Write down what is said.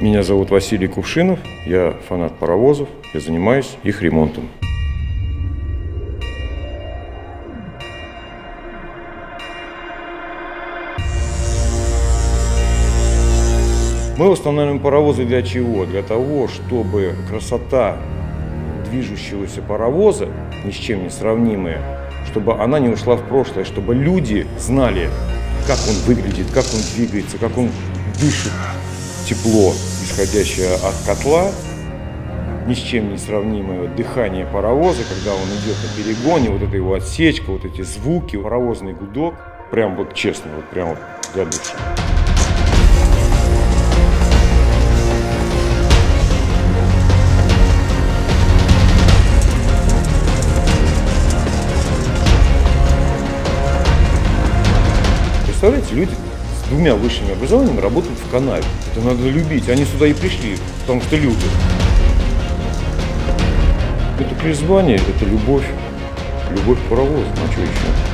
Меня зовут Василий Кувшинов, я фанат паровозов, я занимаюсь их ремонтом. Мы устанавливаем паровозы для чего? Для того, чтобы красота движущегося паровоза, ни с чем не сравнимая, чтобы она не ушла в прошлое, чтобы люди знали, как он выглядит, как он двигается, как он дышит тепло, исходящее от котла, ни с чем не сравнимое дыхание паровоза, когда он идет на перегоне, вот эта его отсечка, вот эти звуки, паровозный гудок, прям вот честно, вот прям вот для души. Представляете, люди двумя высшими образованиями работают в канаве. Это надо любить. Они сюда и пришли, потому что любят. Это призвание, это любовь. Любовь к паровозу, а что еще?